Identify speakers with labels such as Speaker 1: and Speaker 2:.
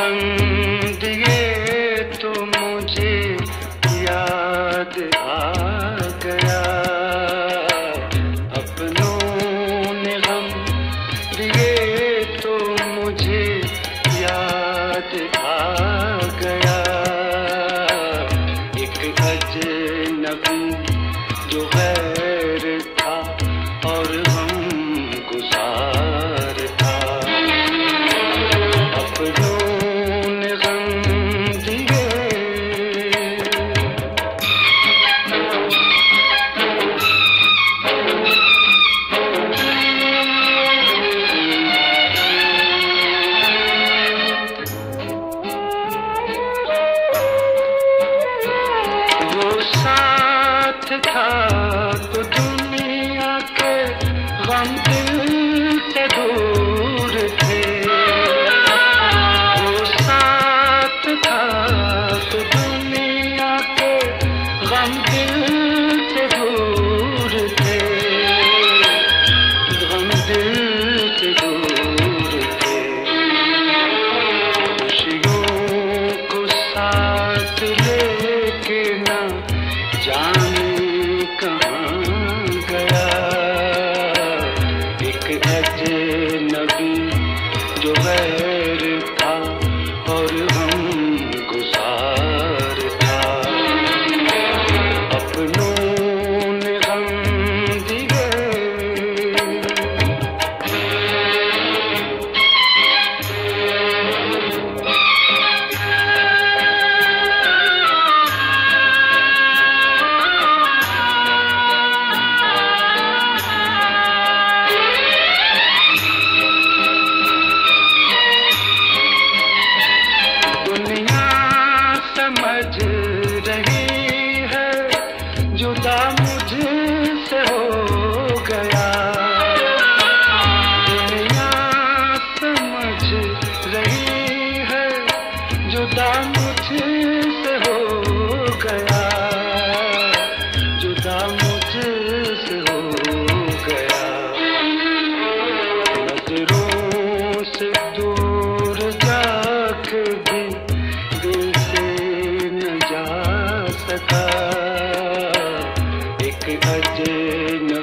Speaker 1: गम दिए तो मुझे याद आ गया। अपनों ने हम दिए तो मुझे याद आ था तो दुनिया के गम जे अजनबी जो है अजनबी